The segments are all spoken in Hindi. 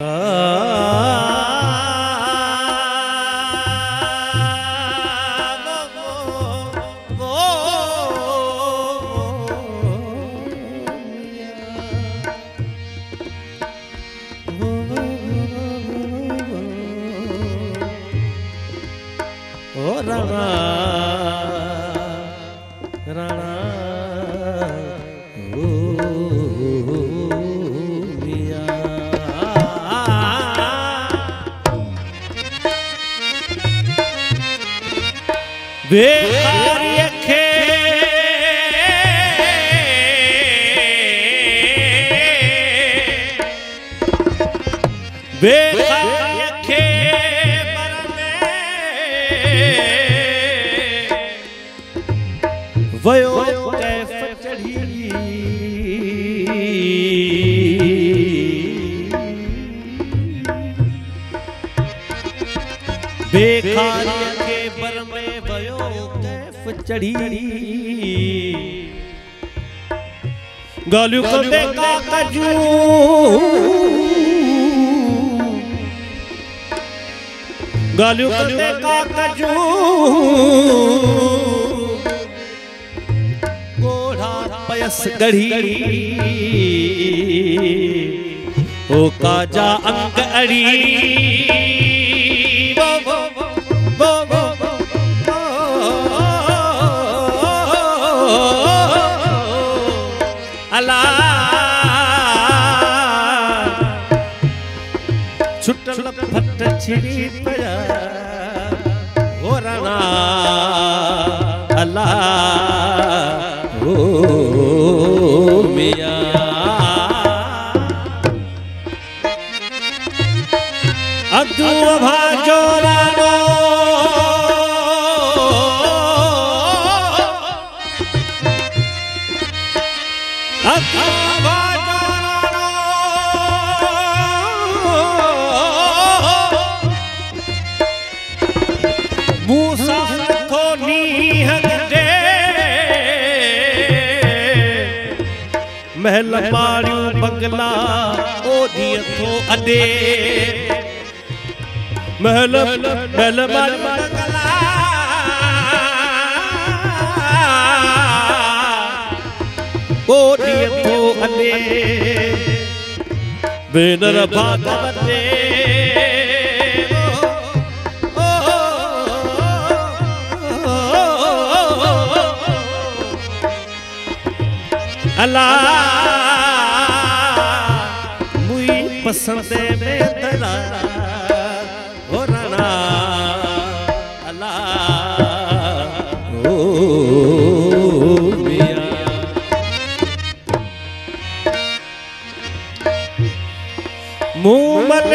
ओ राणा ਬੇਖਾਰੀ ਅੱਖੇ। ਬੇਖਾਰੀ ਅੱਖੇ ਪਰਮੇ ਵਯੋ बेखारी के बर में वयो कैफ चढ़ी। गालू को देखा कजू। गालू को देखा कजू। गोढ़ा पयस गढ़ी। ओ काजा अंग अड़ी। छुटल फट छिड़ी पया हो रणा अल्लाह ओ महल मारियूं बंगला ओधीअ थो अॾे महल महल बंगला। ओधीअ थो अॾे भेनर भागवते अल्लाह मुई पसंद में तेरा हो राणा अल्लाह ओ मिया मुँह मन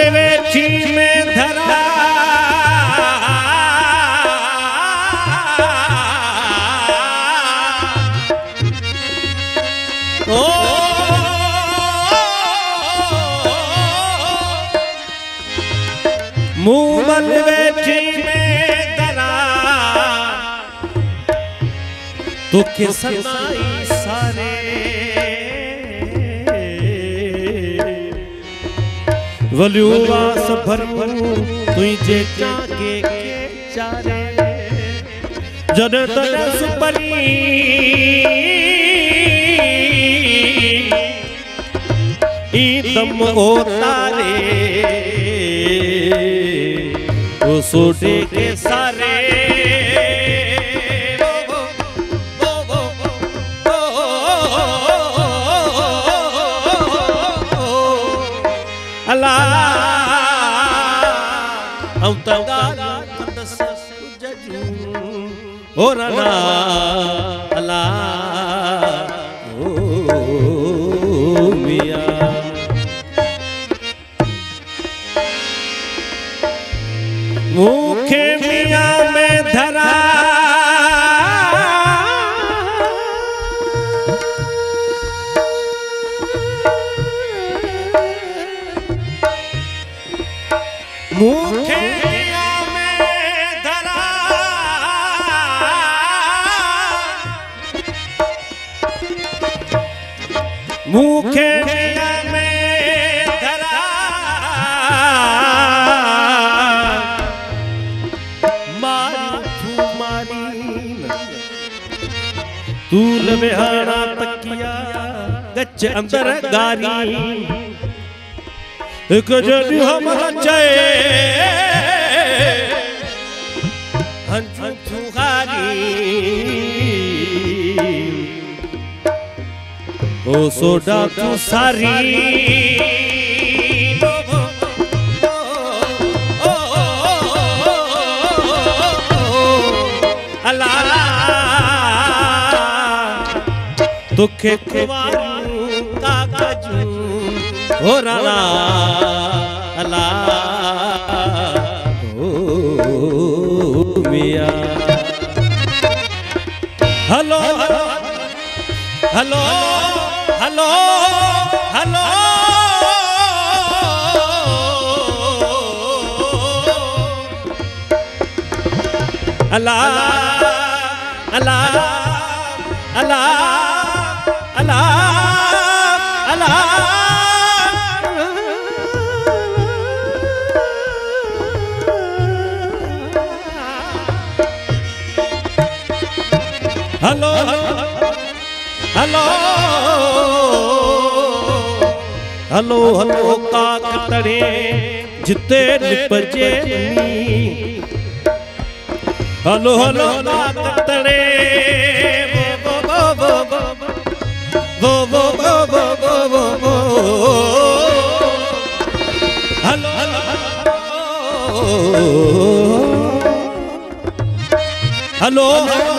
मुँह मन वेठी में धरा तो के सारे। वल्यूवास भरू तुझे जागे के चारे। जद तद सुपरी। ई दम ओ तारे। सोटे के सारे हलूं अला मुखे मिया में धरा। मुखे मिया में धरा। मुखे फूल बिहाना तकिया गच अंदर गानी कुछ भी हम रचाए ओ सोडा तू सारी। la सुख काकूल हलो हलो हलो हलो अ हेलो हेलो हेलो हेलो काकतरे जिते लिपजे हेलो हेलो काकतरे वो वो वो वो वो वो वो वो वो hello hello hello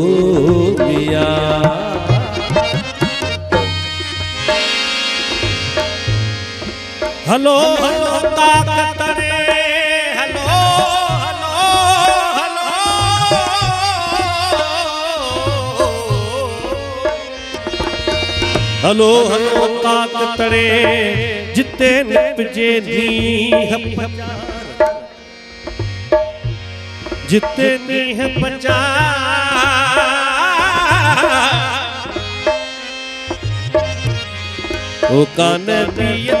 hello hello ताकत रे hello hello hello. Hello hello ताकत रे जिते निपजे नीह जिते नीह बचा ओ कान पिया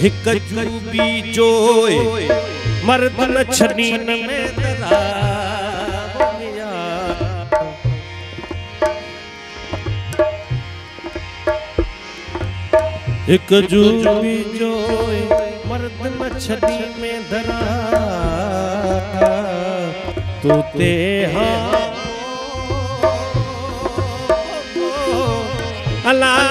हिक जूबी जोए मर्द न में जूबी जोए मर्द में धरा तू ते हा अला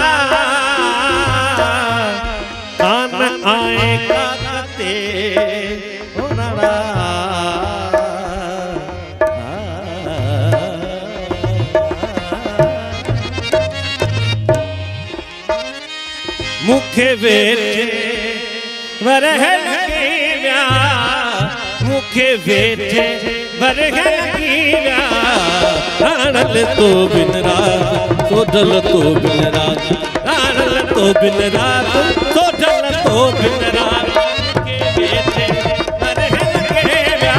मुखे वेठे वरहन की विया मुखे वेठे वरहन की विया राणल तो बिन रात सोडल तो बिन रात। राणल तो बिन रात सोडल तो बिन रात। मुखे वेठे वरहन के विया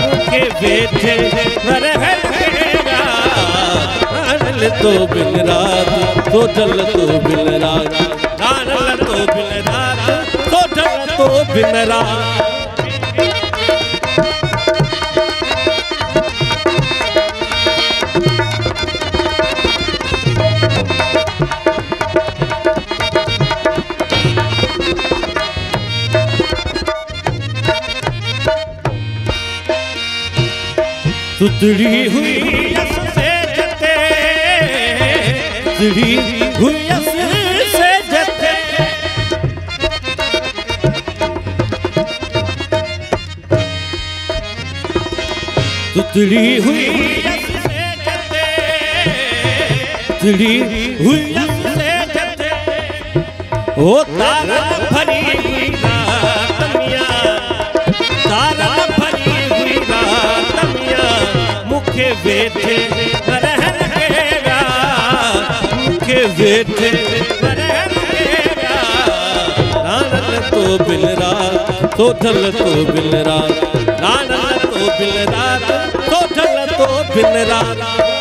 मुखे वेठे तो बिन रात तो ढल तो बिन रात। ढल तो बिन रात तो ढल तो बिन रात। सुतड़ी हुई सुतड़ी हुई से जते सुतड़ी हुई यस से जते सुतड़ी हुई से जते ओ तारा भरी हुई रातमिया तारा भरी हुई रातमिया मुखे बैठे बैठे लाल तो बिलरा तो बिलरा तो बिल रात तो बिलरा तो बिलरा तो बिल रात।